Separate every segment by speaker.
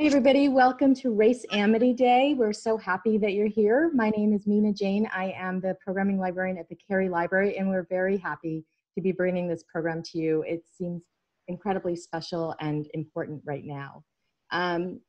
Speaker 1: Hey everybody, welcome to Race Amity Day. We're so happy that you're here. My name is Mina Jane. I am the programming librarian at the Cary Library and we're very happy to be bringing this program to you. It seems incredibly special and important right now. Um,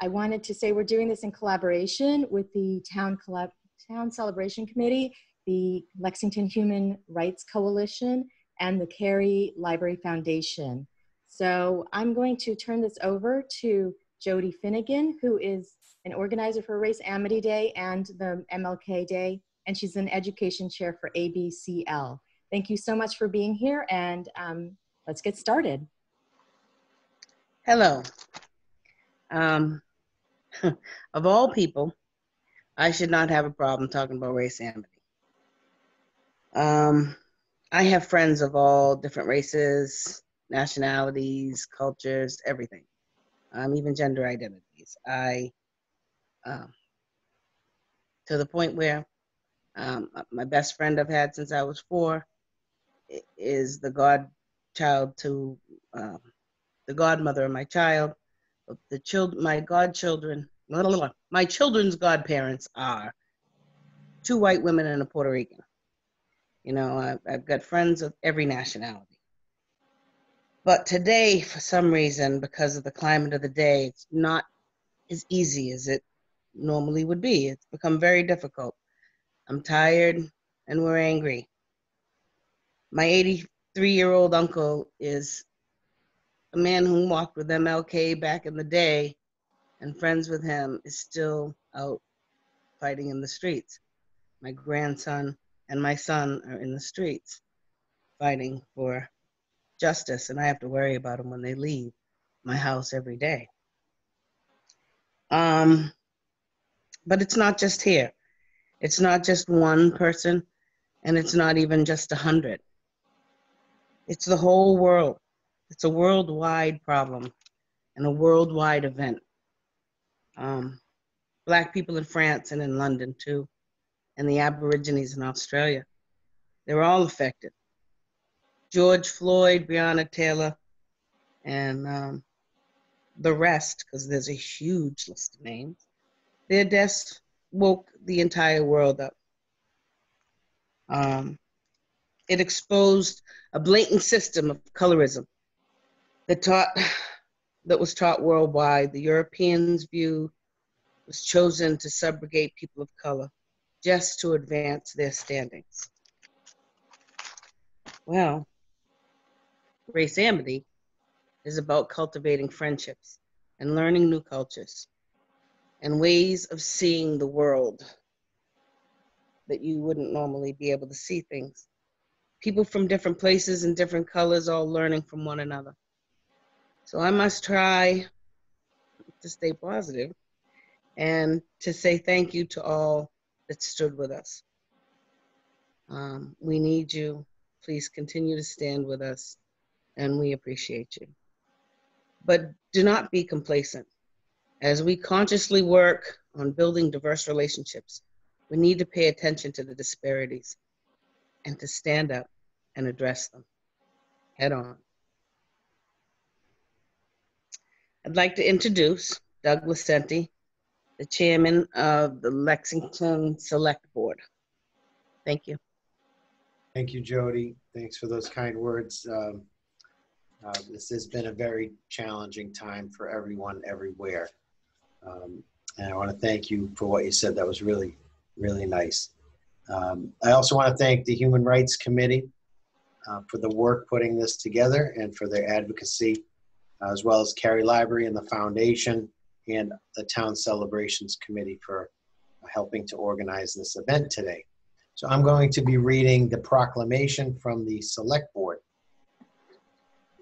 Speaker 1: I wanted to say we're doing this in collaboration with the Town, Collab Town Celebration Committee, the Lexington Human Rights Coalition, and the Cary Library Foundation. So I'm going to turn this over to Jody Finnegan, who is an organizer for Race Amity Day and the MLK Day, and she's an education chair for ABCL. Thank you so much for being here, and um, let's get started.
Speaker 2: Hello. Um, of all people, I should not have a problem talking about race amity. Um, I have friends of all different races, nationalities, cultures, everything um, even gender identities. I, um, to the point where um, my best friend I've had since I was four is the godchild to um, the godmother of my child. The child, my godchildren, my children's godparents are two white women and a Puerto Rican. You know, I've, I've got friends of every nationality. But today, for some reason, because of the climate of the day, it's not as easy as it normally would be. It's become very difficult. I'm tired and we're angry. My 83 year old uncle is a man who walked with MLK back in the day, and friends with him is still out fighting in the streets. My grandson and my son are in the streets fighting for justice, and I have to worry about them when they leave my house every day. Um, but it's not just here. It's not just one person, and it's not even just a hundred. It's the whole world. It's a worldwide problem and a worldwide event. Um, black people in France and in London too, and the Aborigines in Australia, they're all affected. George Floyd, Breonna Taylor, and um, the rest, because there's a huge list of names, their deaths woke the entire world up. Um, it exposed a blatant system of colorism that taught that was taught worldwide. The Europeans' view was chosen to subrogate people of color just to advance their standings. Well, Race Amity is about cultivating friendships and learning new cultures and ways of seeing the world that you wouldn't normally be able to see things. People from different places and different colors all learning from one another. So I must try to stay positive and to say thank you to all that stood with us. Um, we need you. Please continue to stand with us and we appreciate you. But do not be complacent. As we consciously work on building diverse relationships, we need to pay attention to the disparities and to stand up and address them head on. I'd like to introduce Doug Lucente, the chairman of the Lexington Select Board. Thank you.
Speaker 3: Thank you, Jody. Thanks for those kind words. Um, uh, this has been a very challenging time for everyone everywhere. Um, and I want to thank you for what you said. That was really, really nice. Um, I also want to thank the Human Rights Committee uh, for the work putting this together and for their advocacy, uh, as well as Cary Library and the Foundation and the Town Celebrations Committee for helping to organize this event today. So I'm going to be reading the proclamation from the Select Board.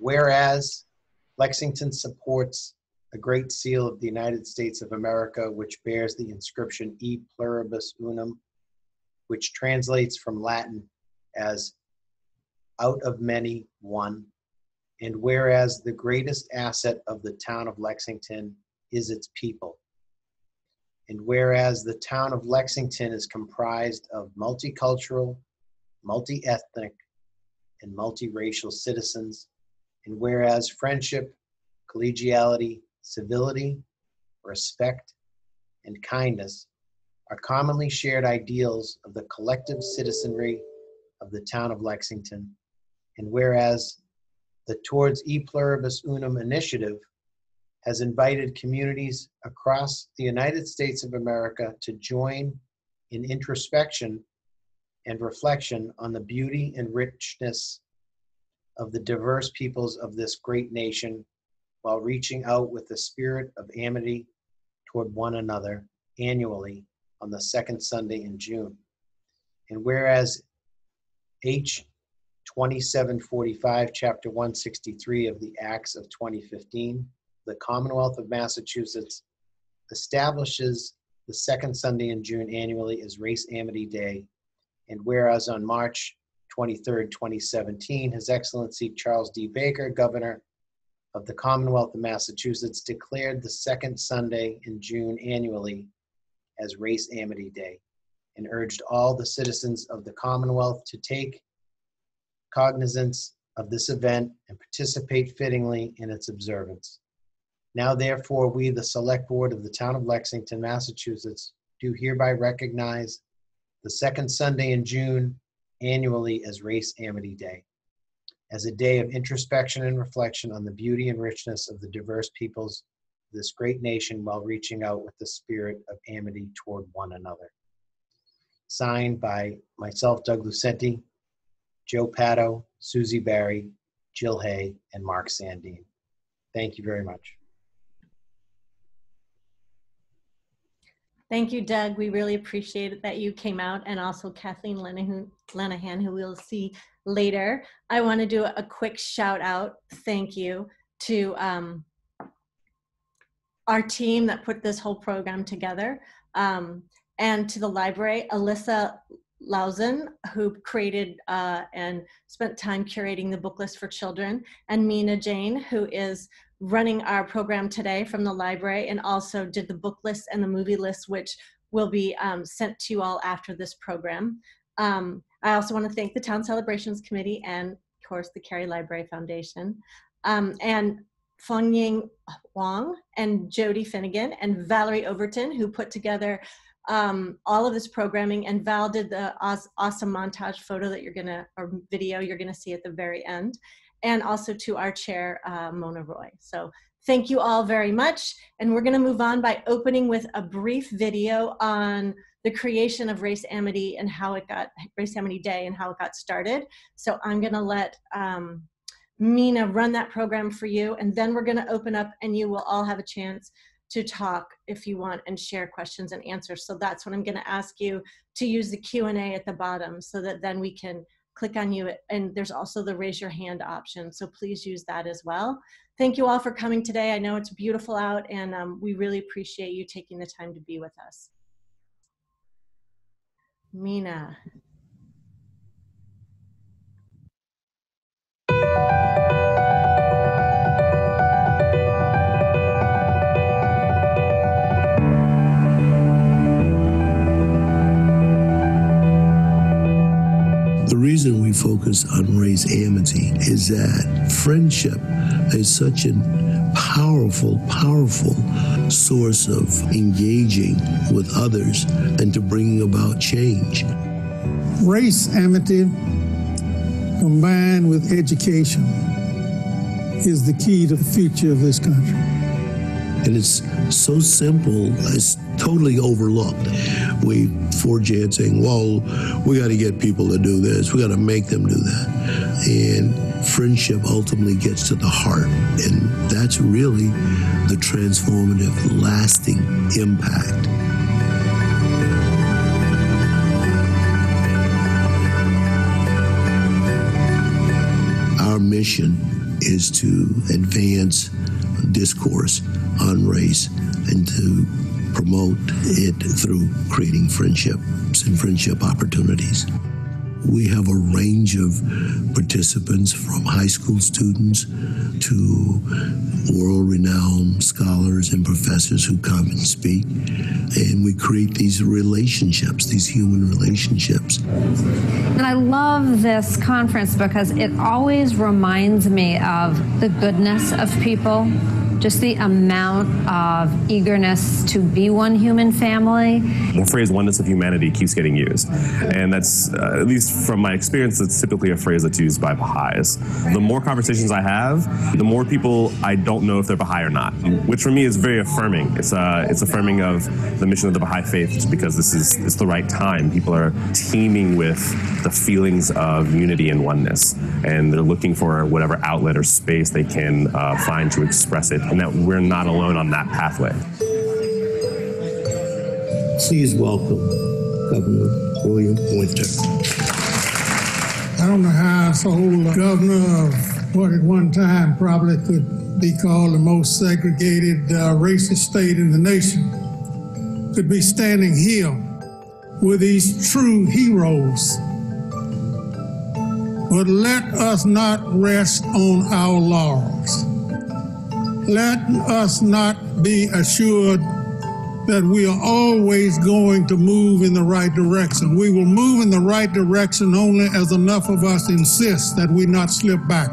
Speaker 3: Whereas Lexington supports the Great Seal of the United States of America, which bears the inscription E pluribus unum, which translates from Latin as out of many, one. And whereas the greatest asset of the town of Lexington is its people. And whereas the town of Lexington is comprised of multicultural, multi ethnic, and multiracial citizens and whereas friendship, collegiality, civility, respect, and kindness are commonly shared ideals of the collective citizenry of the town of Lexington. And whereas the Towards E Pluribus Unum initiative has invited communities across the United States of America to join in introspection and reflection on the beauty and richness of the diverse peoples of this great nation while reaching out with the spirit of amity toward one another annually on the second Sunday in June. And whereas H 2745, Chapter 163 of the Acts of 2015, the Commonwealth of Massachusetts establishes the second Sunday in June annually as Race Amity Day. And whereas on March 23rd, 2017, His Excellency Charles D. Baker, Governor of the Commonwealth of Massachusetts, declared the second Sunday in June annually as Race Amity Day and urged all the citizens of the Commonwealth to take cognizance of this event and participate fittingly in its observance. Now, therefore, we, the Select Board of the Town of Lexington, Massachusetts, do hereby recognize the second Sunday in June annually as Race Amity Day, as a day of introspection and reflection on the beauty and richness of the diverse peoples of this great nation while reaching out with the spirit of amity toward one another. Signed by myself, Doug Lucente, Joe Pato, Suzie Barry, Jill Hai, and Mark Sandeen. Thank you very much.
Speaker 4: Thank you, Doug. We really appreciate that you came out and also Kathleen Lenihan, who we'll see later. I want to do a quick shout out. Thank you to um, our team that put this whole program together um, and to the library, Alyssa Lausen, who created uh, and spent time curating the book list for children, and Mina Jane, who is running our program today from the library and also did the book list and the movie list, which will be um, sent to you all after this program. Um, I also want to thank the Town Celebrations Committee and, of course, the Cary Library Foundation. Um, and Feng Ying Wang and Jody Finnegan and Valerie Overton, who put together um, all of this programming. And Val did the awesome montage photo that you're gonna, or video you're gonna see at the very end and also to our chair, uh, Mona Roy. So thank you all very much. And we're gonna move on by opening with a brief video on the creation of Race Amity and how it got, Race Amity Day and how it got started. So I'm gonna let um, Mina run that program for you and then we're gonna open up and you will all have a chance to talk if you want and share questions and answers. So that's what I'm gonna ask you to use the Q&A at the bottom so that then we can click on you and there's also the raise your hand option so please use that as well. Thank you all for coming today. I know it's beautiful out and um, we really appreciate you taking the time to be with us. Mina
Speaker 5: reason we focus on race amity is that friendship is such a powerful, powerful source of engaging with others and to bringing about change.
Speaker 6: Race amity combined with education is the key to the future of this country.
Speaker 5: And it's so simple, it's totally overlooked. We forge ahead saying, well, we got to get people to do this, we got to make them do that. And friendship ultimately gets to the heart. And that's really the transformative, lasting impact. Our mission is to advance discourse on race and to promote it through creating friendships and friendship opportunities. We have a range of participants from high school students to world renowned scholars and professors who come and speak. And we create these relationships, these human relationships.
Speaker 7: And I love this conference because it always reminds me of the goodness of people just the amount of eagerness to be one human family.
Speaker 8: The phrase oneness of humanity keeps getting used. And that's, uh, at least from my experience, it's typically a phrase that's used by Baha'is. The more conversations I have, the more people I don't know if they're Baha'i or not, which for me is very affirming. It's, uh, it's affirming of the mission of the Baha'i faith because this is it's the right time. People are teeming with the feelings of unity and oneness, and they're looking for whatever outlet or space they can uh, find to express it and that we're not alone on that pathway.
Speaker 5: Please welcome Governor William Winter.
Speaker 6: I don't know how so governor of what at one time probably could be called the most segregated uh, racist state in the nation could be standing here with these true heroes. But let us not rest on our laurels let us not be assured that we are always going to move in the right direction. We will move in the right direction only as enough of us insist that we not slip back.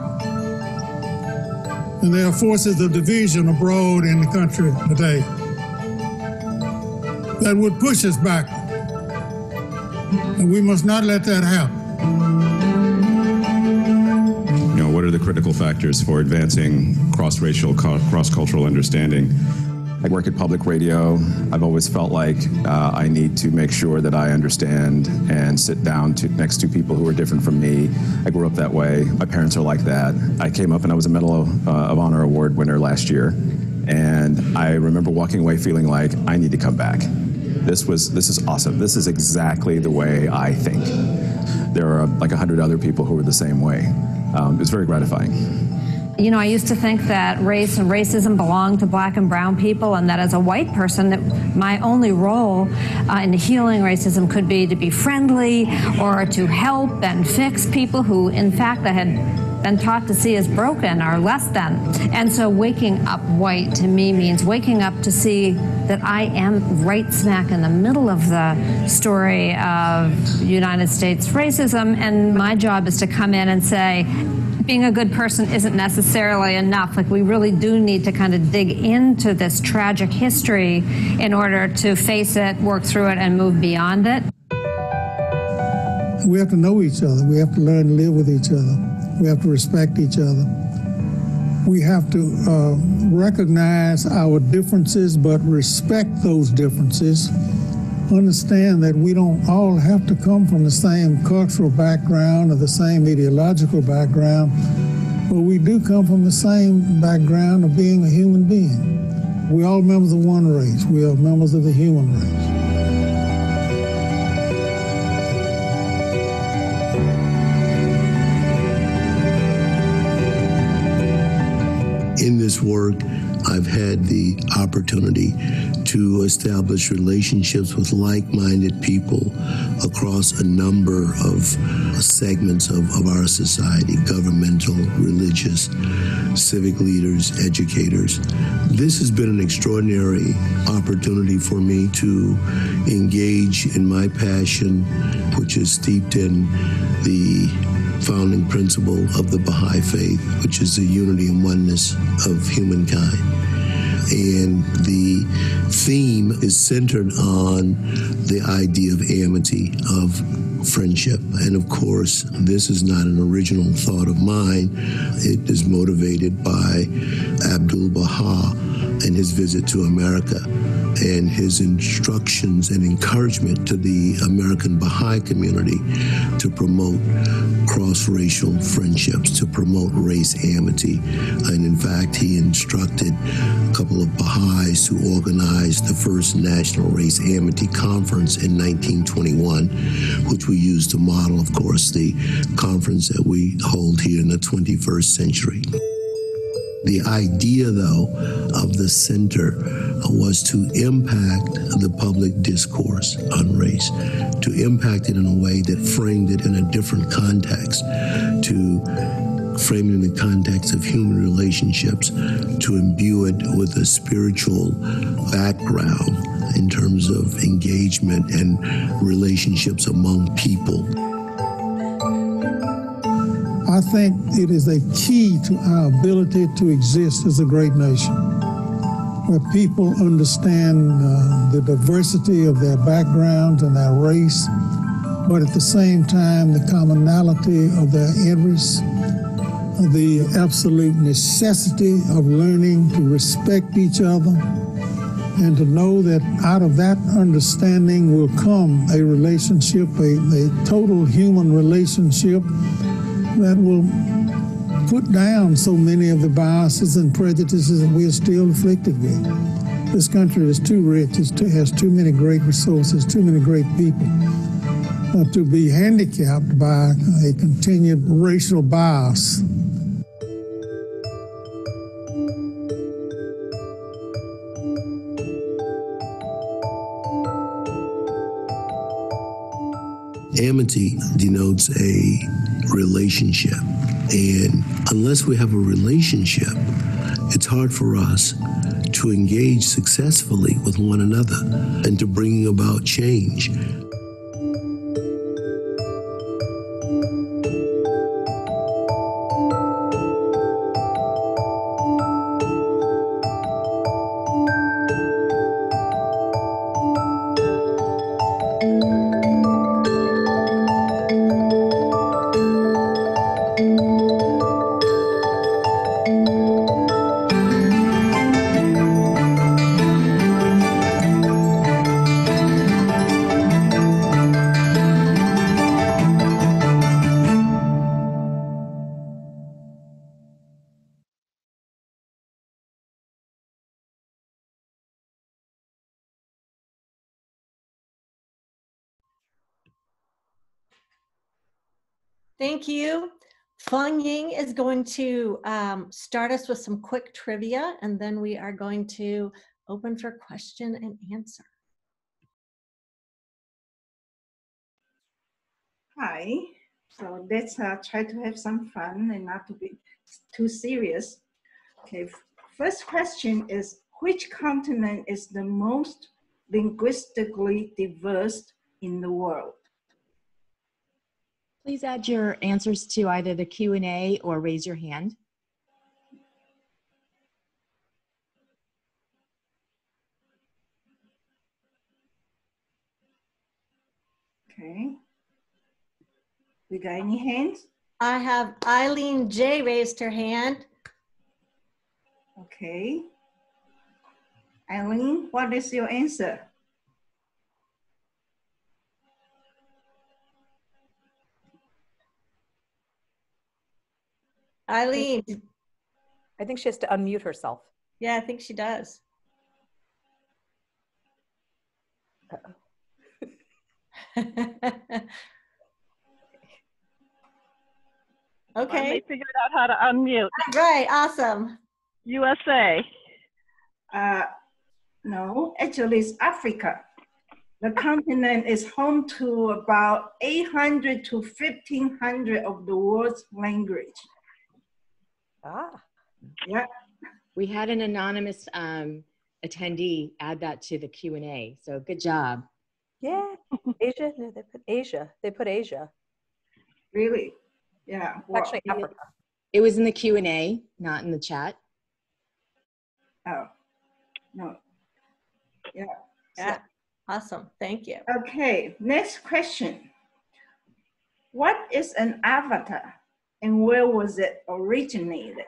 Speaker 6: And there are forces of division abroad in the country today that would push us back. And we must not let that happen.
Speaker 9: The critical factors for advancing cross-racial, cross-cultural understanding? I work at public radio. I've always felt like uh, I need to make sure that I understand and sit down to, next to people who are different from me. I grew up that way. My parents are like that. I came up and I was a Medal of, uh, of Honor Award winner last year. And I remember walking away feeling like I need to come back. This was this is awesome. This is exactly the way I think. There are like a hundred other people who are the same way um, it's very gratifying.
Speaker 7: You know, I used to think that race and racism belonged to black and brown people, and that as a white person, that my only role uh, in healing racism could be to be friendly or to help and fix people who, in fact, I had been taught to see as broken or less than. And so waking up white to me means waking up to see that I am right smack in the middle of the story of United States racism. And my job is to come in and say, being a good person isn't necessarily enough. Like, we really do need to kind of dig into this tragic history in order to face it, work through it, and move beyond it.
Speaker 6: We have to know each other. We have to learn to live with each other. We have to respect each other we have to uh, recognize our differences, but respect those differences. Understand that we don't all have to come from the same cultural background or the same ideological background, but we do come from the same background of being a human being. We're all members of one race. We are members of the human race.
Speaker 5: In this work, I've had the opportunity to establish relationships with like minded people across a number of segments of, of our society governmental, religious, civic leaders, educators. This has been an extraordinary opportunity for me to engage in my passion, which is steeped in the founding principle of the Baha'i Faith, which is the unity and oneness of humankind. And the theme is centered on the idea of amity, of friendship. And of course, this is not an original thought of mine. It is motivated by Abdu'l-Baha and his visit to America and his instructions and encouragement to the American Baha'i community to promote cross racial friendships, to promote race amity. And in fact, he instructed a couple of Baha'is who organized the first National Race Amity Conference in 1921, which we used to model, of course, the conference that we hold here in the 21st century. The idea, though, of the center was to impact the public discourse on race, to impact it in a way that framed it in a different context, to frame it in the context of human relationships, to imbue it with a spiritual background in terms of engagement and relationships among people.
Speaker 6: I think it is a key to our ability to exist as a great nation, where people understand uh, the diversity of their backgrounds and their race, but at the same time, the commonality of their interests, the absolute necessity of learning to respect each other, and to know that out of that understanding will come a relationship, a, a total human relationship that will put down so many of the biases and prejudices that we are still afflicted with. This country is too rich, it has too many great resources, too many great people. Uh, to be handicapped by a continued racial bias.
Speaker 5: Amity denotes a relationship. And unless we have a relationship, it's hard for us to engage successfully with one another and to bring about change.
Speaker 4: Thank you. Feng Ying is going to um, start us with some quick trivia, and then we are going to open for question and answer.
Speaker 10: Hi. So let's uh, try to have some fun and not to be too serious. Okay. First question is, which continent is the most linguistically diverse in the world?
Speaker 1: Please add your answers to either the Q&A or raise your hand.
Speaker 10: Okay. We got any hands?
Speaker 4: I have Eileen J raised her hand.
Speaker 10: Okay. Eileen, what is your answer?
Speaker 4: Eileen,
Speaker 11: I think she has to unmute herself.
Speaker 4: yeah, I think she does.
Speaker 12: Finally
Speaker 4: okay,
Speaker 12: figured out how to unmute.
Speaker 4: right, awesome.
Speaker 12: USA.
Speaker 10: Uh, no, actually it's Africa. The continent is home to about 800 to 1500 of the world's language.
Speaker 11: Ah,
Speaker 10: Yeah.
Speaker 1: We had an anonymous um, attendee add that to the Q&A, so good job.
Speaker 11: yeah. Asia. No, they put Asia. They put Asia.
Speaker 10: Really? Yeah. Well,
Speaker 11: Actually, Africa.
Speaker 1: It was in the Q&A, not in the chat.
Speaker 10: oh, no. Yeah.
Speaker 4: Yeah, awesome, thank you.
Speaker 10: Okay, next question. What is an avatar and where was it originated?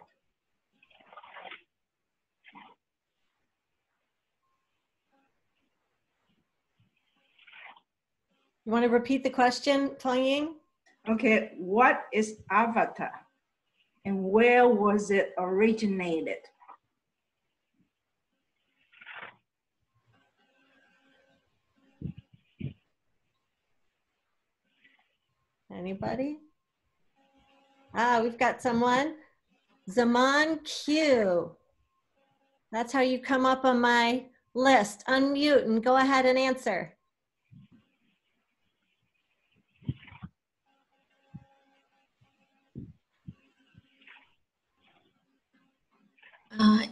Speaker 4: You want to repeat the question, Feng Ying?
Speaker 10: Okay, what is avatar and where was it originated?
Speaker 4: Anybody? Ah, we've got someone. Zaman Q. That's how you come up on my list. Unmute and go ahead and answer.
Speaker 13: Uh,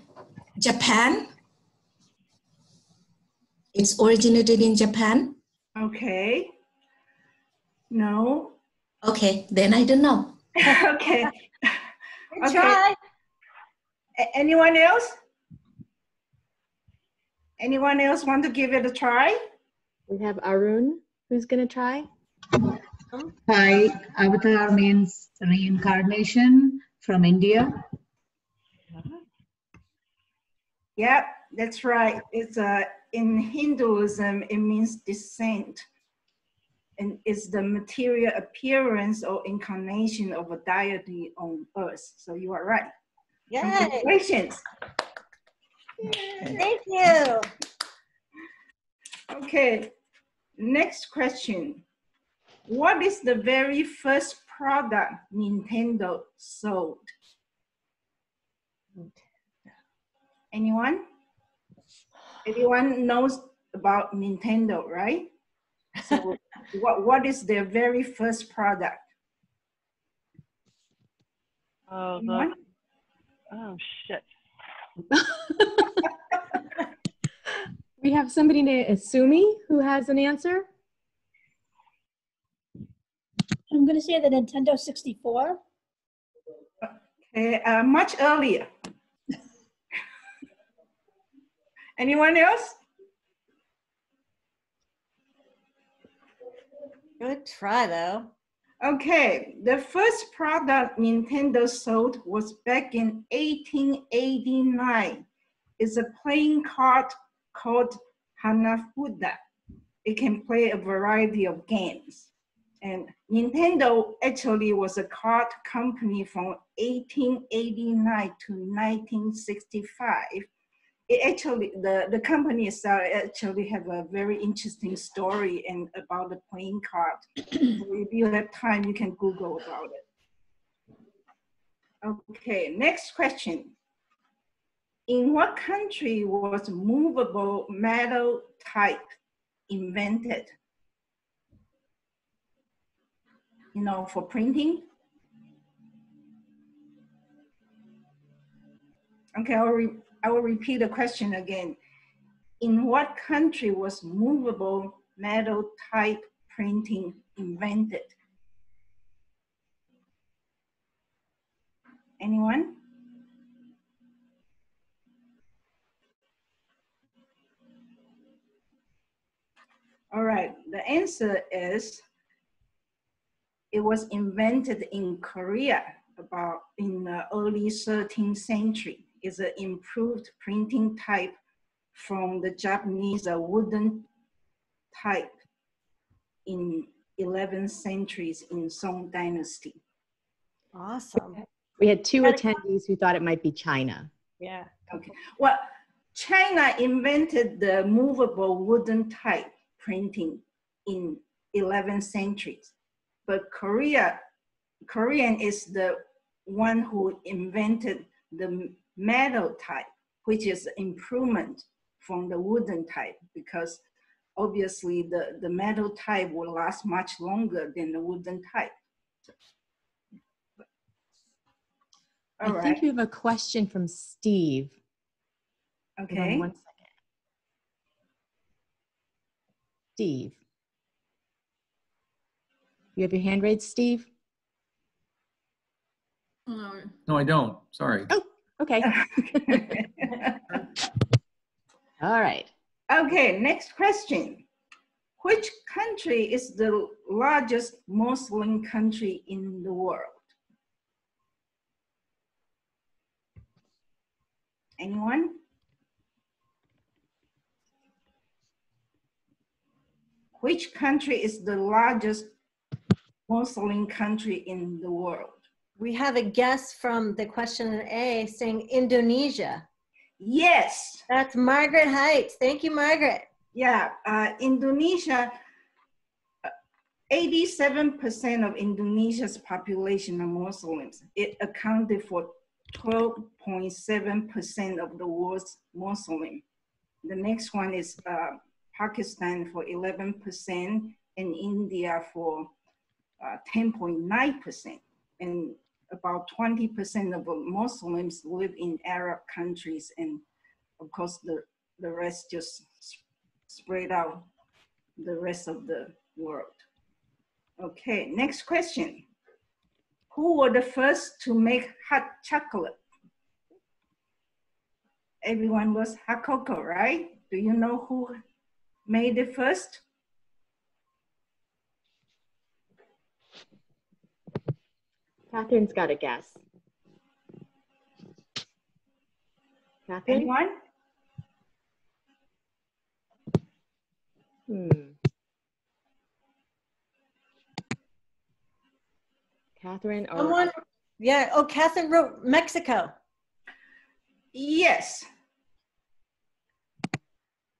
Speaker 13: Japan. It's originated in Japan.
Speaker 10: Okay. No,
Speaker 13: Okay, then I don't know.
Speaker 10: okay.
Speaker 4: Good
Speaker 10: Okay.
Speaker 4: try.
Speaker 10: A- Anyone else? Anyone else want to give it a try?
Speaker 1: We have Arun who's going to try.
Speaker 14: Hi, avatar means reincarnation from India.
Speaker 10: Yep, that's right. It's uh, in Hinduism, it means descent. And it's the material appearance or incarnation of a deity on earth. So you are right.
Speaker 4: Yay.
Speaker 10: Congratulations.
Speaker 4: Thank you.
Speaker 10: Okay, next question. What is the very first product Nintendo sold? Anyone? Everyone knows about Nintendo, right? So what, what is their very first product?
Speaker 12: Oh,
Speaker 10: Anyone?
Speaker 12: the, oh shit.
Speaker 1: We have somebody named Asumi who has an answer.
Speaker 15: I'm going to say the Nintendo 64.
Speaker 10: Okay, uh, much earlier. Anyone else?
Speaker 4: Good try, though.
Speaker 10: Okay, the first product Nintendo sold was back in 1889. It's a playing card called Hanafuda. It can play a variety of games. And Nintendo actually was a card company from 1889 to 1965. It actually, the, the company itself actually have a very interesting story and about the playing card. So if you have time, you can Google about it. Okay, next question. In what country was movable metal type invented? You know, for printing? Okay, I'll, I will repeat the question again. In what country was movable metal type printing invented? Anyone? All right, the answer is it was invented in Korea about in the early 13th century. It's an improved printing type from the Japanese wooden type in 11th centuries in Song Dynasty.
Speaker 4: Awesome.
Speaker 1: We had two attendees who thought it might be China.
Speaker 4: Yeah.
Speaker 10: Okay. Well, China invented the movable wooden type printing in 11th centuries, but Korea, Korean is the one who invented the metal type, which is improvement from the wooden type because obviously the, the metal type will last much longer than the wooden type. All
Speaker 1: I
Speaker 10: right.
Speaker 1: think we have a question from Steve. Hold on
Speaker 10: Okay.
Speaker 1: one second. Steve. You have your hand raised, Steve?
Speaker 16: No, I don't. Sorry.
Speaker 1: Oh, Okay. All right.
Speaker 10: Okay, next question. Which country is the largest Muslim country in the world? Anyone? Which country is the largest Muslim country in the world?
Speaker 4: We have a guess from the question A saying Indonesia.
Speaker 10: Yes.
Speaker 4: That's Margaret Heights. Thank you, Margaret.
Speaker 10: Yeah, uh, Indonesia, uh, 87% of Indonesia's population are Muslims. It accounted for 12.7% of the world's Muslim. The next one is uh, Pakistan for 11% and India for uh, 10.9%. And about 20% of Muslims live in Arab countries and of course the, the rest just spread out the rest of the world. Okay, next question. who were the first to make hot chocolate? Everyone was Hakoko, right? Do you know who made it first?
Speaker 1: Catherine's got a guess. Catherine?
Speaker 10: Anyone?
Speaker 1: Hmm. Catherine or
Speaker 4: Someone, yeah, oh, Catherine wrote Mexico.
Speaker 10: Yes.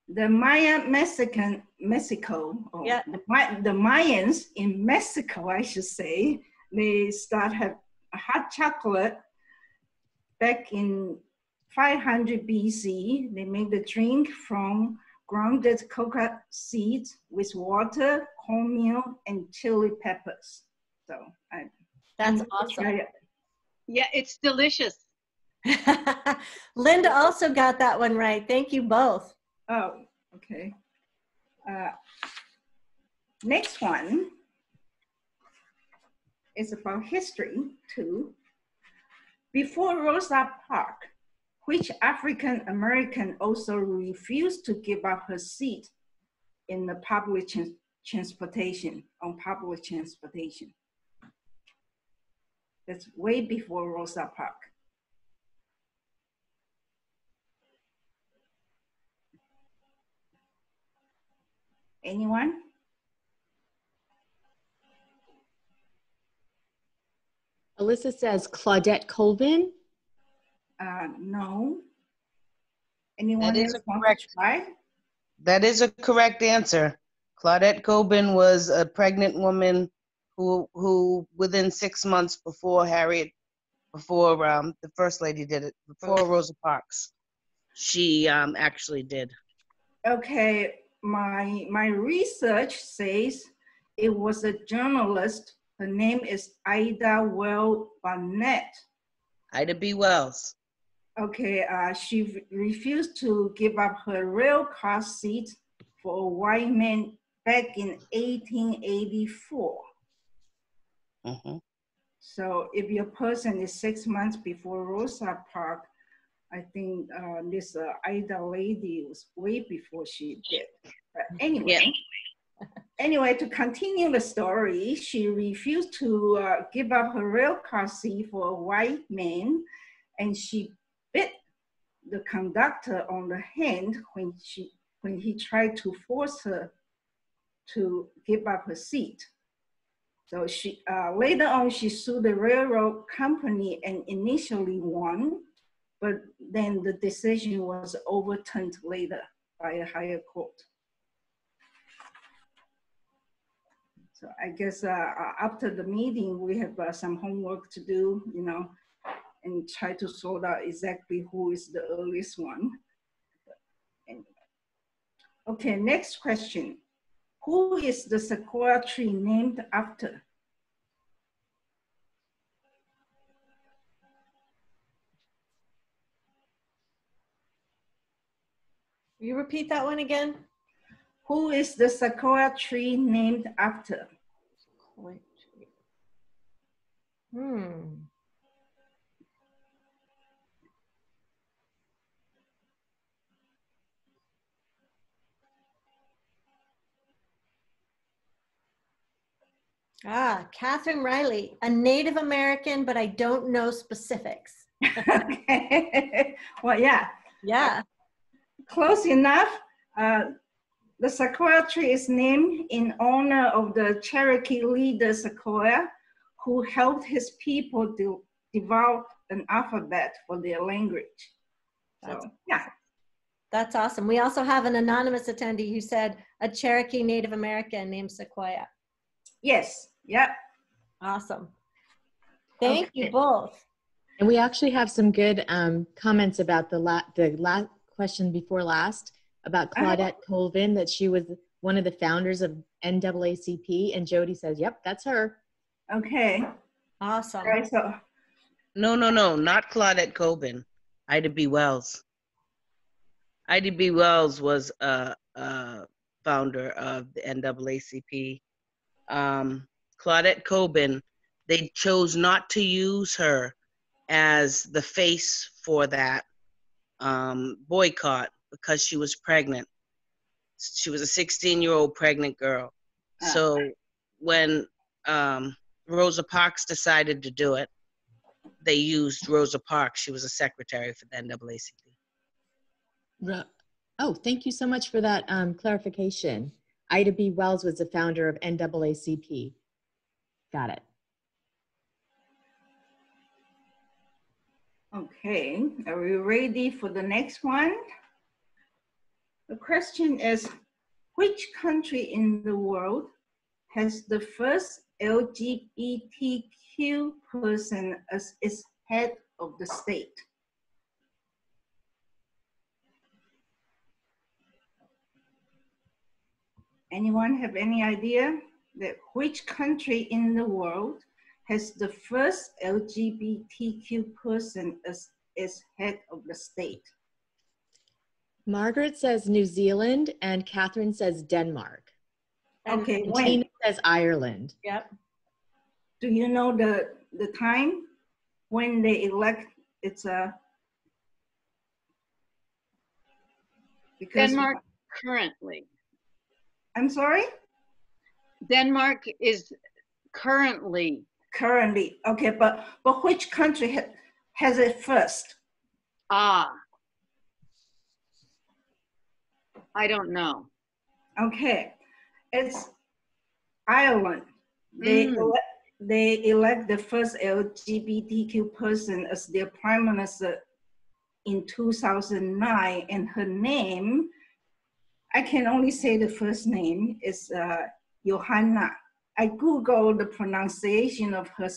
Speaker 10: The Maya Mexican Mexico, or
Speaker 4: Yeah.
Speaker 10: the, the Mayans in Mexico, I should say, they start have hot chocolate back in 500 BC. They make the drink from grounded coca seeds with water, cornmeal, and chili peppers. So I.
Speaker 4: That's awesome.
Speaker 10: it.
Speaker 12: Yeah, it's delicious.
Speaker 4: Linda also got that one right. Thank you both.
Speaker 10: Oh, okay. Uh, next one is about history too. Before Rosa Parks, which African American also refused to give up her seat in the public trans- transportation, on public transportation? That's way before Rosa Parks. Anyone?
Speaker 1: Alyssa says Claudette Colvin.
Speaker 10: Uh, no. Anyone
Speaker 2: is
Speaker 10: else
Speaker 2: a correct-
Speaker 10: to try?
Speaker 2: That is a correct answer. Claudette Colvin was a pregnant woman who, who within six months before Harriet, before um, the first lady did it, before Rosa Parks, she um, actually did.
Speaker 10: Okay, my my research says it was a journalist. Her name is Ida Well Barnett.
Speaker 2: Ida B. Wells.
Speaker 10: Okay, uh, she re- refused to give up her rail car seat for a white man back in 1884.
Speaker 2: Mhm.
Speaker 10: So if your person is six months before Rosa Park, I think uh, this uh, Ida lady was way before she did. But anyway, anyway, to continue the story, she refused to uh, give up her rail car seat for a white man, and she bit the conductor on the hand when she when he tried to force her to give up her seat. So she uh, later on she sued the railroad company and initially won, but then the decision was overturned later by a higher court. So I guess uh, uh, after the meeting, we have uh, some homework to do, you know, and try to sort out exactly who is the earliest one. Anyway. Okay, next question. Who is the sequoia tree named after?
Speaker 4: Will you repeat that one again?
Speaker 10: Who is the sequoia tree named after?
Speaker 4: Hmm. Ah, Catherine Riley, a Native American, but I don't know specifics.
Speaker 10: well, yeah.
Speaker 4: Yeah.
Speaker 10: Close enough. Uh, the sequoia tree is named in honor of the Cherokee leader Sequoyah, who helped his people to develop an alphabet for their language. So, yeah.
Speaker 4: That's awesome. We also have an anonymous attendee who said a Cherokee Native American named Sequoyah.
Speaker 10: Yes. Yep.
Speaker 4: Awesome. Thank
Speaker 1: Okay.
Speaker 4: you both.
Speaker 1: And we actually have some good um, comments about the la- the last question before last about Claudette Colvin, that she was one of the founders of NAACP. And Jody says, yep, that's her.
Speaker 10: Okay.
Speaker 4: Awesome.
Speaker 10: All right. So,
Speaker 2: No, no, no, not Claudette Colvin. Ida B. Wells. Ida B. Wells was a, a founder of the NAACP. Um, Claudette Colvin they chose not to use her as the face for that um, boycott because she was pregnant. She was a 16 year old pregnant girl. So when um, Rosa Parks decided to do it, they used Rosa Parks. She was a secretary for the NAACP.
Speaker 1: Oh, thank you so much for that um, clarification. Ida B. Wells was the founder of NAACP. Got it.
Speaker 10: Okay, are we ready for the next one? The question is, which country in the world has the first LGBTQ person as its head of the state? Anyone have any idea that which country in the world has the first LGBTQ person as its head of the state?
Speaker 1: Margaret says New Zealand and Catherine says Denmark.
Speaker 10: Okay,
Speaker 1: And
Speaker 10: when?
Speaker 1: Tina says Ireland.
Speaker 4: Yep.
Speaker 10: Do you know the, the time when they elect, it's a? Because-
Speaker 12: Denmark currently.
Speaker 10: I'm sorry?
Speaker 12: Denmark is currently.
Speaker 10: Currently, okay, but, but which country ha- has it first?
Speaker 12: Ah. I don't know.
Speaker 10: Okay, it's Ireland. They
Speaker 12: Mm.
Speaker 10: elect, they elect the first LGBTQ person as their prime minister in 2009, and her name, I can only say the first name is uh, Johanna. I googled the pronunciation of her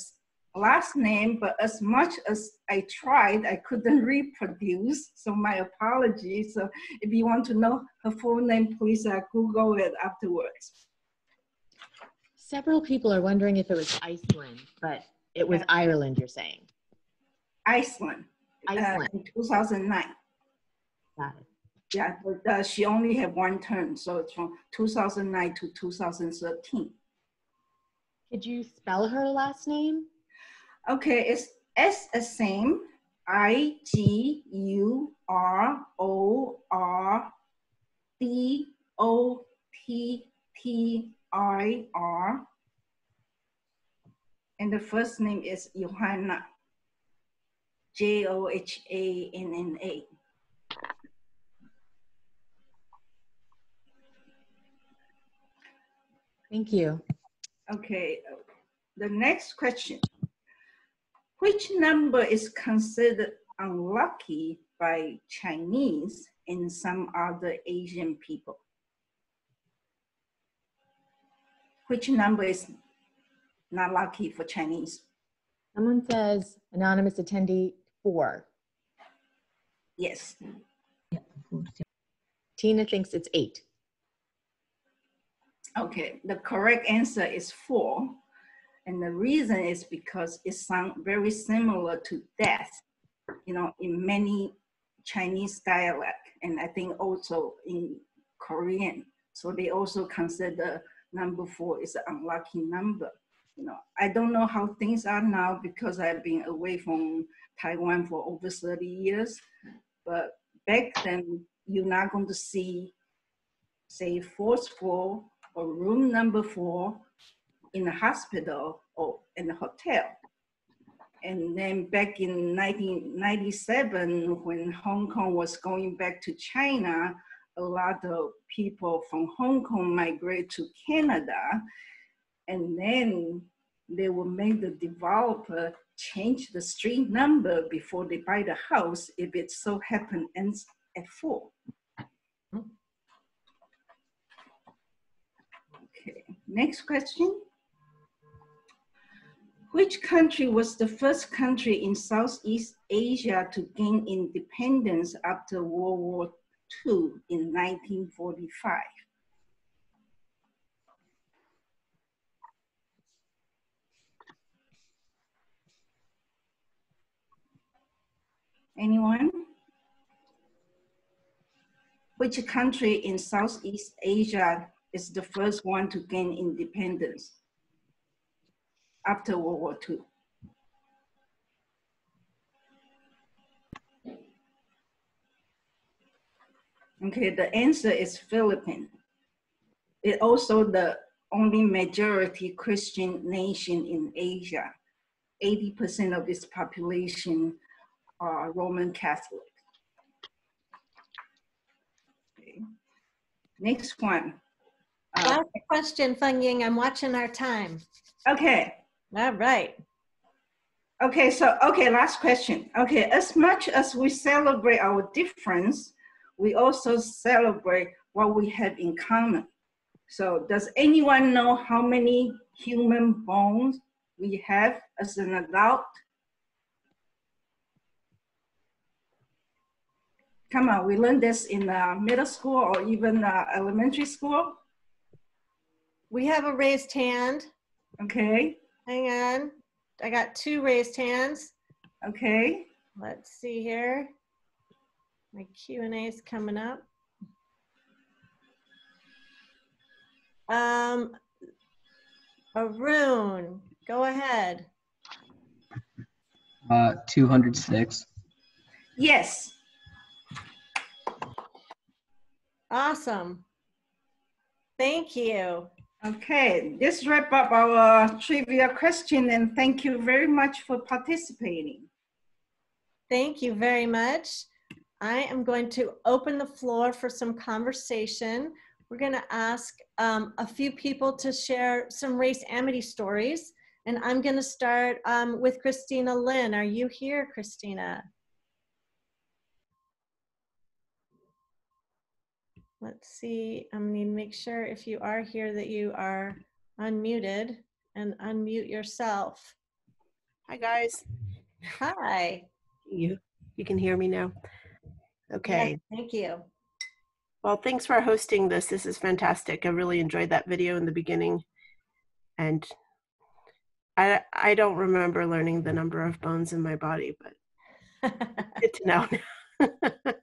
Speaker 10: last name, but as much as I tried, I couldn't reproduce. So my apologies. So if you want to know her full name, please uh, Google it afterwards.
Speaker 1: Several people are wondering if it was Iceland, but it was Ireland, you're saying.
Speaker 10: Iceland. uh,
Speaker 1: Iceland.
Speaker 10: in 2009.
Speaker 1: Got it.
Speaker 10: Yeah, but uh, she only had one term, so it's from 2009 to 2013.
Speaker 1: Could you spell her last name?
Speaker 10: Okay, it's S as same, I G U R O R D O T T I R. And the first name is Johanna. J O H A N N A.
Speaker 1: Thank you.
Speaker 10: Okay, the next question. Which number is considered unlucky by Chinese and some other Asian people? Which number is not lucky for Chinese?
Speaker 1: Someone says anonymous attendee four.
Speaker 10: Yes.
Speaker 1: Tina thinks it's eight.
Speaker 10: Okay, the correct answer is four. And the reason is because it sounds very similar to death, you know, in many Chinese dialect, and I think also in Korean. So they also consider number four is an unlucky number. You know, I don't know how things are now because I've been away from Taiwan for over 30 years. But back then, you're not going to see, say, fourth floor or room number four in a hospital or in a hotel. And then back in 1997, when Hong Kong was going back to China, a lot of people from Hong Kong migrate to Canada. And then they will make the developer change the street number before they buy the house if it so happen ends at four. Hmm. Okay, next question. Which country was the first country in Southeast Asia to gain independence after World War II in 1945? Anyone? Which country in Southeast Asia is the first one to gain independence? After World War II? Okay, the answer is Philippines. It also the only majority Christian nation in Asia. 80% of its population are Roman Catholic. Okay. Next one. Uh,
Speaker 4: Last question, Feng Ying. I'm watching our time.
Speaker 10: Okay.
Speaker 4: All right.
Speaker 10: Okay, so, okay, last question. Okay, as much as we celebrate our difference, we also celebrate what we have in common. So does anyone know how many human bones we have as an adult? Come on, we learned this in uh, middle school or even uh, elementary school.
Speaker 4: We have a raised hand.
Speaker 10: Okay.
Speaker 4: Hang on. I got two raised hands.
Speaker 10: Okay.
Speaker 4: Let's see here. My Q&A is coming up. Um, Arun, go ahead.
Speaker 17: Uh, 206.
Speaker 10: Yes.
Speaker 4: Awesome. Thank you.
Speaker 10: Okay, this wrap up our trivia question and thank you very much for participating.
Speaker 4: Thank you very much. I am going to open the floor for some conversation. We're going to ask um, a few people to share some race amity stories. And I'm going to start um, with Christina Lynn. Are you here, Christina? Let's see. I'm gonna make sure if you are here that you are unmuted and unmute yourself.
Speaker 18: Hi, guys.
Speaker 4: Hi.
Speaker 18: You you can hear me now. Okay.
Speaker 4: Yes, thank you.
Speaker 18: Well, thanks for hosting this. This is fantastic. I really enjoyed that video in the beginning. And I I don't remember learning the number of bones in my body, but good to know.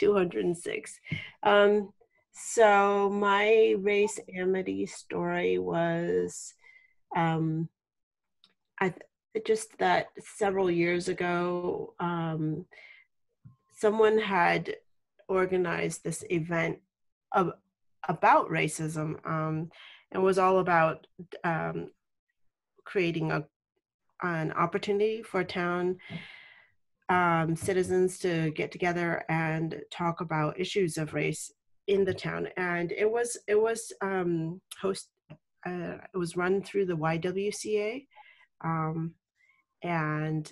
Speaker 18: 206. Um, so my race amity story was um, I just that several years ago, um, someone had organized this event of, about racism um, and was all about um, creating a an opportunity for a town um, citizens to get together and talk about issues of race in the town. And it was it was um, host uh, it was run through the YWCA, um, and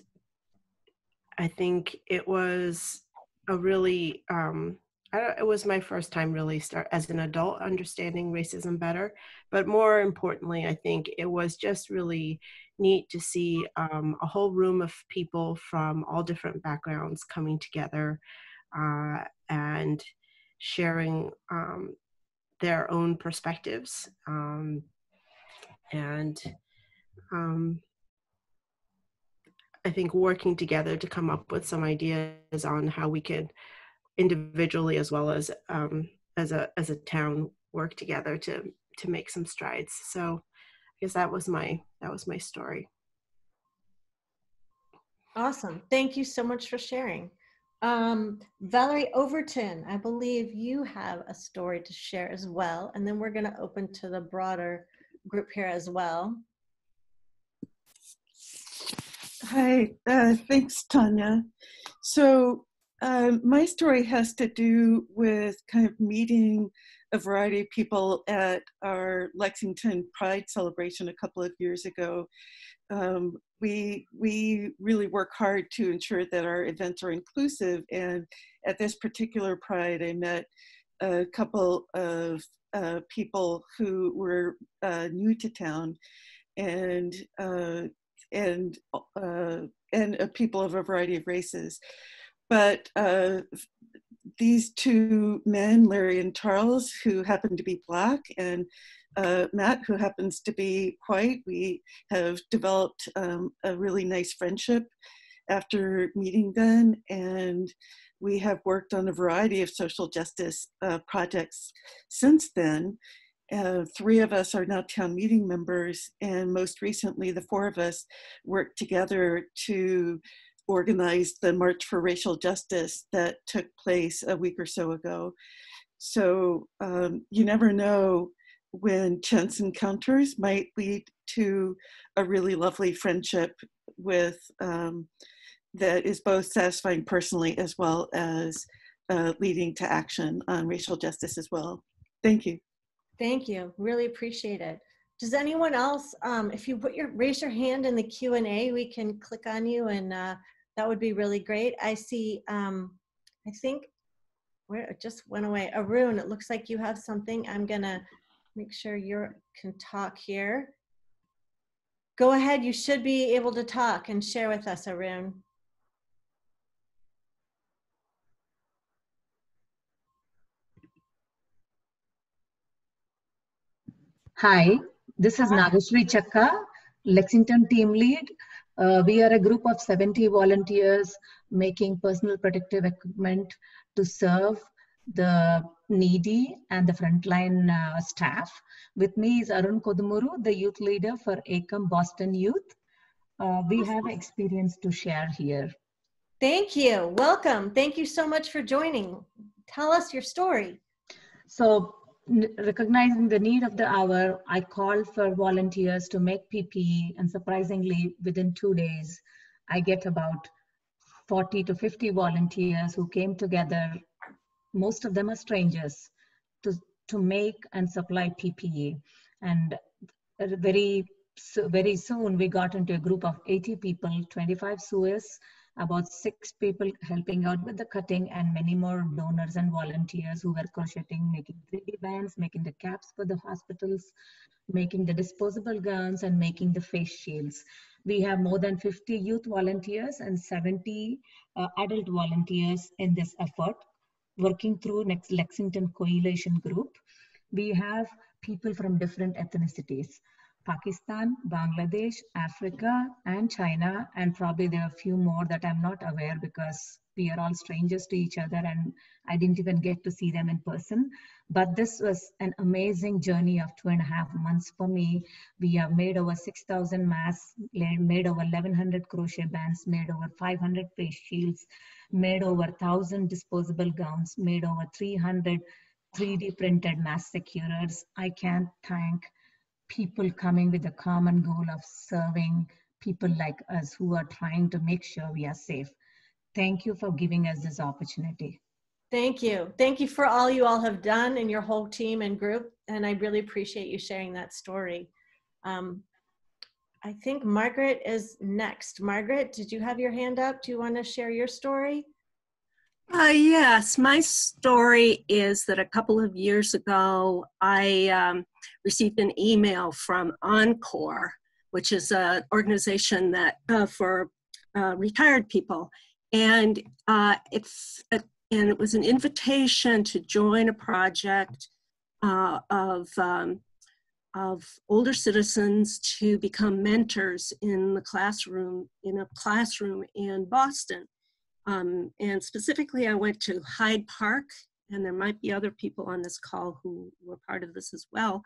Speaker 18: I think it was a really um, it was my first time really start as an adult understanding racism better but more importantly i think it was just really neat to see um, a whole room of people from all different backgrounds coming together uh, and sharing um, their own perspectives um, and um, i think working together to come up with some ideas on how we could individually as well as um, as a as a town work together to to make some strides. So I guess that was my that was my story.
Speaker 4: Awesome. Thank you so much for sharing. Um, Valerie Overton, I believe you have a story to share as well, and then we're going to open to the broader group here as well.
Speaker 19: Hi, uh, thanks, Tanya. So um, my story has to do with kind of meeting a variety of people at our Lexington Pride celebration a couple of years ago. Um, we we really work hard to ensure that our events are inclusive, and at this particular Pride, I met a couple of uh, people who were uh, new to town, and uh, and uh, and uh, people of a variety of races but uh, these two men, Larry and Charles, who happen to be black, and uh, Matt, who happens to be white, we have developed um, a really nice friendship after meeting them, and we have worked on a variety of social justice uh, projects since then. uh, three of us are now town meeting members, and most recently, the four of us worked together to organize the March for Racial Justice that took place a week or so ago. So um, you never know when chance encounters might lead to a really lovely friendship with um, that is both satisfying personally as well as uh, leading to action on racial justice as well. Thank you.
Speaker 4: Thank you. Really appreciate it. Does anyone else, um, if you put your raise your hand in the Q and A, we can click on you, and uh, that would be really great. I see. Um, I think where it just went away. Arun, it looks like you have something. I'm gonna make sure you can talk here. Go ahead. You should be able to talk and share with us, Arun.
Speaker 14: Hi, this is Nagashri Chakka, Lexington team lead. Uh, we are a group of 70 volunteers making personal protective equipment to serve the needy and the frontline uh, staff. With me is Arun Kodumuru, the youth leader for ACOM Boston Youth. Uh, we have experience to share here.
Speaker 4: Thank you. Welcome. Thank you so much for joining. Tell us your story.
Speaker 14: So recognizing the need of the hour, I called for volunteers to make PPE, and surprisingly, within two days, I get about 40 to 50 volunteers who came together. Most of them are strangers to, to make and supply PPE. And very, very soon, we got into a group of 80 people, 25 sewers, about six people helping out with the cutting and many more donors and volunteers who were crocheting, making 3D bands, making the caps for the hospitals, making the disposable gowns and making the face shields. We have more than 50 youth volunteers and 70 uh, adult volunteers in this effort, working through next Lexington Coalition Group. We have people from different ethnicities. Pakistan, Bangladesh, Africa, and China, and probably there are a few more that I'm not aware because we are all strangers to each other and I didn't even get to see them in person. But this was an amazing journey of two and a half months for me. We have made over 6,000 masks, made over 1,100 crochet bands, made over 500 face shields, made over 1,000 disposable gowns, made over 300 3D printed mask securers. I can't thank people coming with a common goal of serving people like us who are trying to make sure we are safe. Thank you for giving us this opportunity.
Speaker 4: Thank you. Thank you for all you all have done and your whole team and group. And I really appreciate you sharing that story. Um, I think Margaret is next. Margaret, did you have your hand up? Do you want to share your story?
Speaker 17: Uh, yes, my story is that a couple of years ago, I um, received an email from Encore, which is an organization that uh, for uh, retired people, and uh, it's a, and it was an invitation to join a project uh, of um, of older citizens to become mentors in the classroom in a classroom in Boston. Um, and specifically, I went to Hyde Park, and there might be other people on this call who were part of this as well.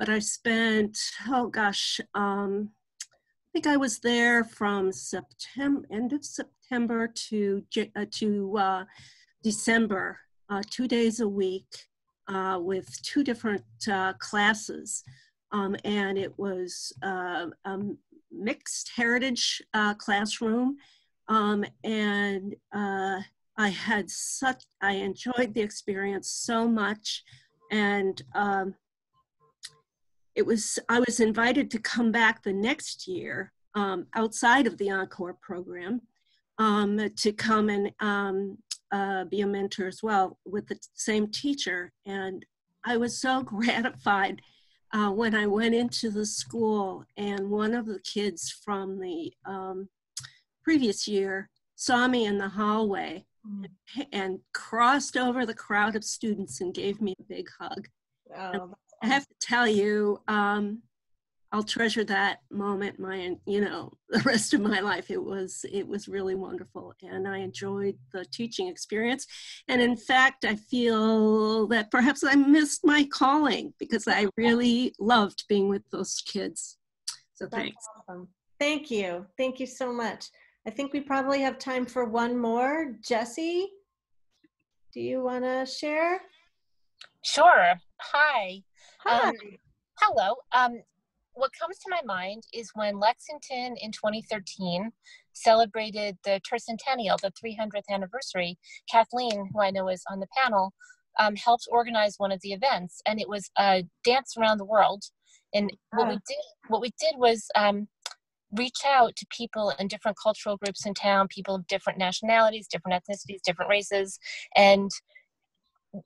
Speaker 17: But I spent, oh gosh, um, I think I was there from September, end of September to uh, to uh, December, uh, two days a week uh, with two different uh, classes. Um, and it was uh, a mixed heritage classroom um, and uh, I had such, I enjoyed the experience so much. And um, it was, I was invited to come back the next year um, outside of the Encore program um, to come and um, uh, be a mentor as well with the same teacher. And I was so gratified uh, when I went into the school and one of the kids from the um, previous year saw me in the hallway mm. and crossed over the crowd of students and gave me a big hug. Oh, I have to tell you, um, I'll treasure that moment my you know the rest of my life. It was it was really wonderful, and I enjoyed the teaching experience. And in fact, I feel that perhaps I missed my calling because I really loved being with those kids. So
Speaker 4: That's
Speaker 17: thanks.
Speaker 4: awesome. Thank you. Thank you so much. I think we probably have time for one more. Jesse, do you want to share?
Speaker 20: Sure. Hi.
Speaker 4: Hi.
Speaker 20: Um, hello. Um, what comes to my mind is when Lexington in 2013 celebrated the tercentennial, the 300th anniversary. Kathleen, who I know is on the panel, um, helped organize one of the events, and it was a dance around the world. And what we
Speaker 4: Ah.
Speaker 20: did, what we did was um, reach out to people in different cultural groups in town, people of different nationalities, different ethnicities, different races, and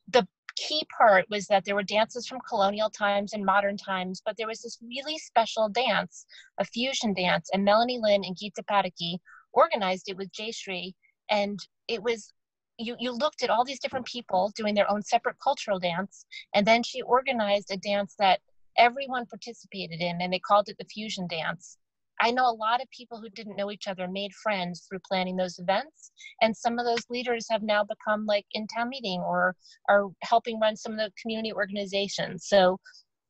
Speaker 20: the key part was that there were dances from colonial times and modern times, but there was this really special dance, a fusion dance, and Melanie Lynn and Geeta Padaki organized it with Jay Shree, and it was you you looked at all these different people doing their own separate cultural dance, and then she organized a dance that everyone participated in, and they called it the fusion dance. I know a lot of people who didn't know each other made friends through planning those events. And some of those leaders have now become like in town meeting or are helping run some of the community organizations. So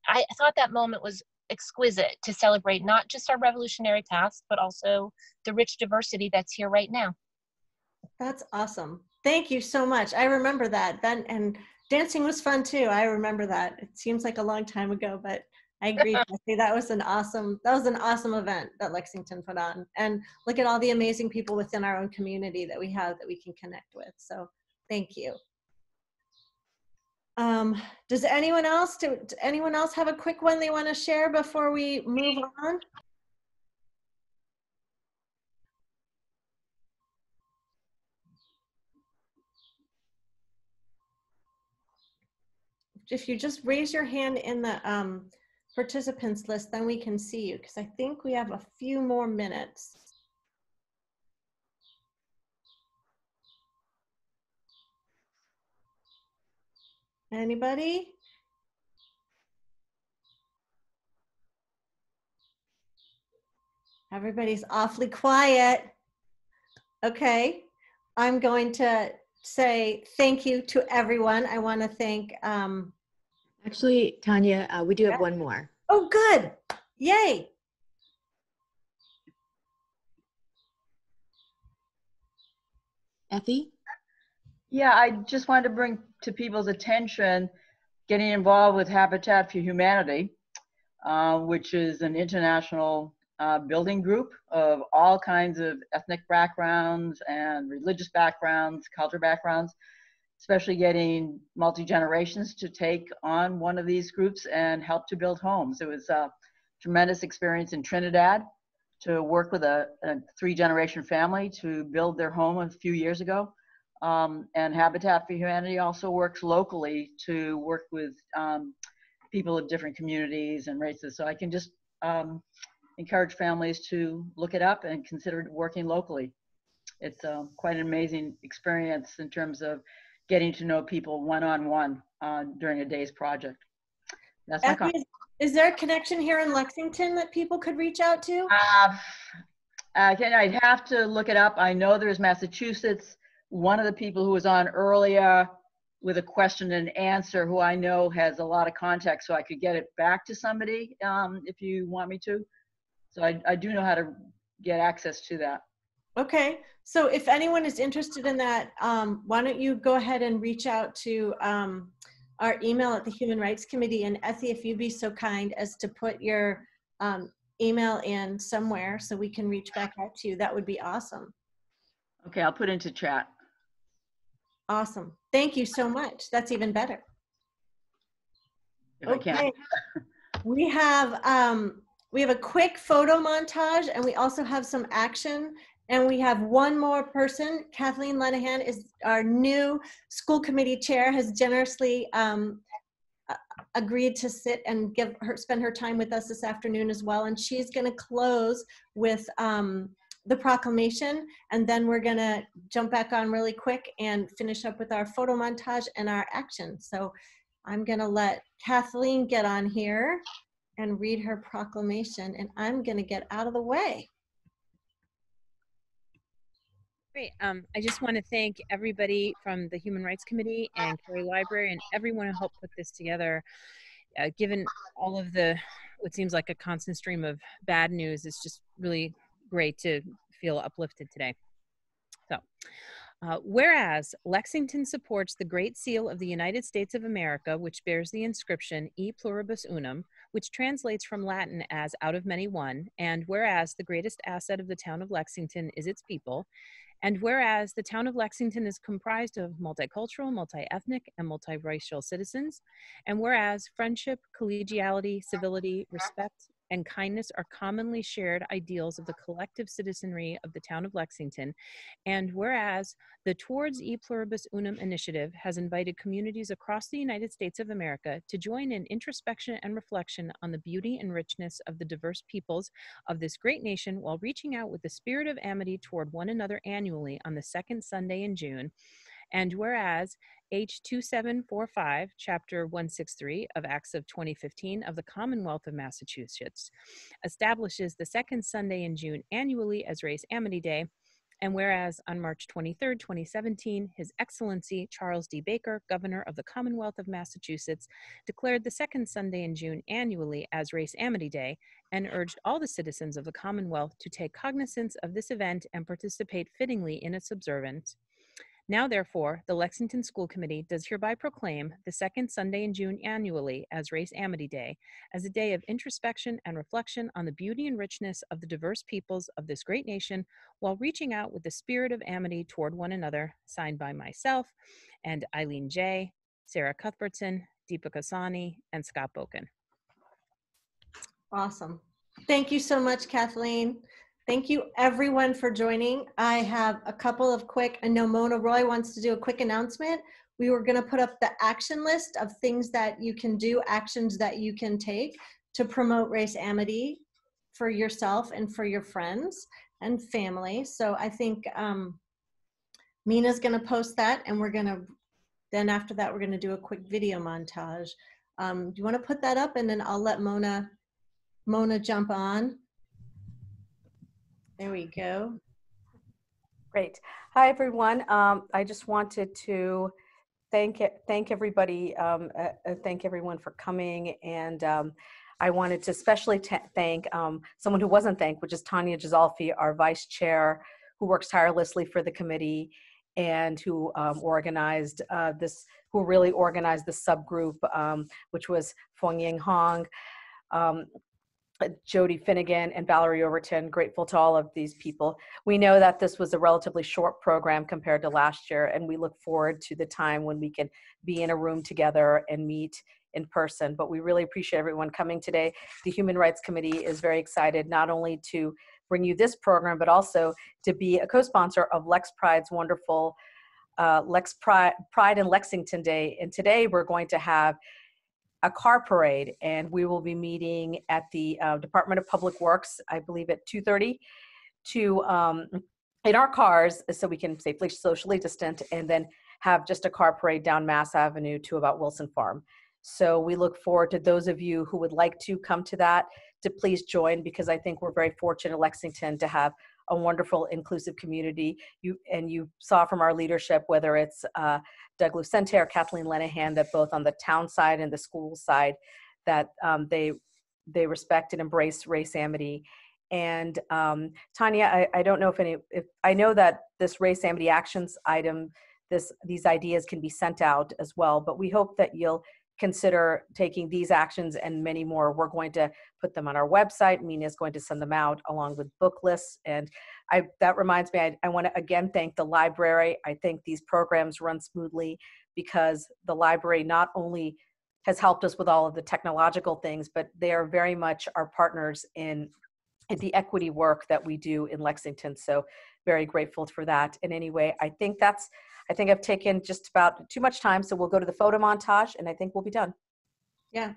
Speaker 20: I thought that moment was exquisite to celebrate not just our revolutionary past, but also the rich diversity that's here right now.
Speaker 4: That's awesome. Thank you so much. I remember that. Then and dancing was fun too. I remember that. It seems like a long time ago, but I agree. Jesse. That was an awesome. That was an awesome event that Lexington put on. And look at all the amazing people within our own community that we have that we can connect with. So thank you. Um, does anyone else do, does anyone else have a quick one they want to share before we move on? If you just raise your hand in the um, participants list, then we can see you because I think we have a few more minutes. Anybody? Everybody's awfully quiet. Okay, I'm going to say thank you to everyone. I want to thank. Um,
Speaker 1: Actually, Tanya, uh, we do have one more.
Speaker 4: oh, good! Yay!
Speaker 1: Effie?
Speaker 21: Yeah, I just wanted to bring to people's attention getting involved with Habitat for Humanity, uh, which is an international uh, building group of all kinds of ethnic backgrounds and religious backgrounds, culture backgrounds, especially getting multi generations to take on one of these groups and help to build homes. It was a tremendous experience in Trinidad to work with a, a three generation family to build their home a few years ago. Um, and Habitat for Humanity also works locally to work with um, people of different communities and races. So I can just um, encourage families to look it up and consider working locally. It's uh, quite an amazing experience in terms of getting to know people one on one during a day's project. That's my comment.
Speaker 4: is, is there a connection here in Lexington that people could reach out to?
Speaker 21: Uh, Again, I'd have to look it up. I know there's Massachusetts. One of the people who was on earlier with a question and answer, who I know has a lot of context, so I could get it back to somebody um, if you want me to. So I, I do know how to get access to that.
Speaker 4: Okay, so if anyone is interested in that, um, why don't you go ahead and reach out to um, our email at the Human Rights Committee and Effie, if you'd be so kind as to put your um, email in somewhere so we can reach back out to you, that would be awesome.
Speaker 21: Okay, I'll put into chat.
Speaker 4: Awesome. Thank you so much. That's even better.
Speaker 21: If
Speaker 4: Okay. We have um, we have a quick photo montage, and we also have some action. And we have one more person. Kathleen Lenihan is our new school committee chair. Has generously um, agreed to sit and give her spend her time with us this afternoon as well. And she's going to close with um, the proclamation, and then we're going to jump back on really quick and finish up with our photo montage and our action. So I'm going to let Kathleen get on here and read her proclamation, and I'm going to get out of the way.
Speaker 22: Great. Um, I just want to thank everybody from the Human Rights Committee and Cary Library and everyone who helped put this together. Uh, given all of the, what seems like a constant stream of bad news, it's just really great to feel uplifted today. So, uh, whereas Lexington supports the Great Seal of the United States of America, which bears the inscription E pluribus unum, which translates from Latin as out of many one, and whereas the greatest asset of the town of Lexington is its people, and whereas the town of Lexington is comprised of multicultural, multi ethnic, and multiracial citizens, and whereas friendship, collegiality, civility, mm-hmm. respect, and kindness are commonly shared ideals of the collective citizenry of the town of Lexington. And whereas the Towards E Pluribus Unum initiative has invited communities across the United States of America to join in introspection and reflection on the beauty and richness of the diverse peoples of this great nation while reaching out with the spirit of amity toward one another annually on the second Sunday in June. And whereas H2745, Chapter 163 of Acts of 2015 of the Commonwealth of Massachusetts, establishes the second Sunday in June annually as Race Amity Day. And whereas on March 23, 2017, His Excellency Charles D. Baker, Governor of the Commonwealth of Massachusetts, declared the second Sunday in June annually as Race Amity Day and urged all the citizens of the Commonwealth to take cognizance of this event and participate fittingly in its observance. Now, therefore, the Lexington School Committee does hereby proclaim the second Sunday in June annually as Race Amity Day, as a day of introspection and reflection on the beauty and richness of the diverse peoples of this great nation, while reaching out with the spirit of amity toward one another, signed by myself and Eileen Jay, Sarah Cuthbertson, Deepika Sawhney, and Scott Bokun.
Speaker 4: Awesome. Thank you so much, Kathleen. Thank you everyone for joining. I have a couple of quick, I know Mona Roy wants to do a quick announcement. We were gonna put up the action list of things that you can do, actions that you can take to promote race amity for yourself and for your friends and family. So I think um, Mina's gonna post that and we're gonna, then after that, we're gonna do a quick video montage. Um, do you wanna put that up and then I'll let Mona, Mona jump on. There we go.
Speaker 11: Great. Hi, everyone. Um, I just wanted to thank thank everybody, um, uh, uh, thank everyone for coming, and um, I wanted to especially thank um, someone who wasn't thanked, which is Tanya Gisolfi, our vice chair, who works tirelessly for the committee and who um, organized uh, this, who really organized the subgroup, um, which was Fong Ying Hong. Um, Jody Finnegan and Valerie Overton, grateful to all of these people. We know that this was a relatively short program compared to last year, and we look forward to the time when we can be in a room together and meet in person. But we really appreciate everyone coming today. The Human Rights Committee is very excited not only to bring you this program, but also to be a co-sponsor of Lex Pride's wonderful uh, Lex Pride, Pride in Lexington Day. And today we're going to have a car parade, and we will be meeting at the uh, Department of Public Works, I believe at 2:30, to um, in our cars so we can safely socially distant, and then have just a car parade down Mass Avenue to about Wilson Farm. So we look forward to those of you who would like to come to that to please join because I think we're very fortunate in Lexington to have a wonderful inclusive community. You and you saw from our leadership whether it's uh, Doug Lucente or Kathleen Lenihan that both on the town side and the school side that um, they they respect and embrace race amity. And um, Tanya, I, I don't know if any if I know that this race amity actions item this these ideas can be sent out as well, but we hope that you'll consider taking these actions and many more. We're going to put them on our website. Mina is going to send them out along with book lists. And I, that reminds me, I, I want to again thank the library. I think these programs run smoothly because the library not only has helped us with all of the technological things, but they are very much our partners in, in the equity work that we do in Lexington. So very grateful for that. And anyway, I think that's I think I've taken just about too much time, so we'll go to the photo montage and I think we'll be done.
Speaker 4: Yeah.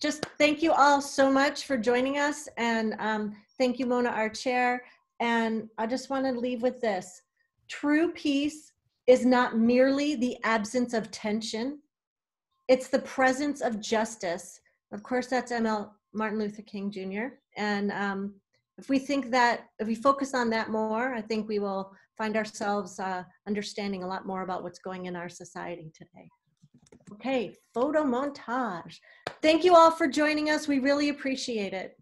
Speaker 4: Just thank you all so much for joining us. And um, thank you, Mona, our chair. And I just want to leave with this true peace is not merely the absence of tension, it's the presence of justice. Of course, that's ML Martin Luther King Jr. And um, if we think that, if we focus on that more, I think we will find ourselves uh, understanding a lot more about what's going in our society today. Okay, photo montage. Thank you all for joining us. We really appreciate it.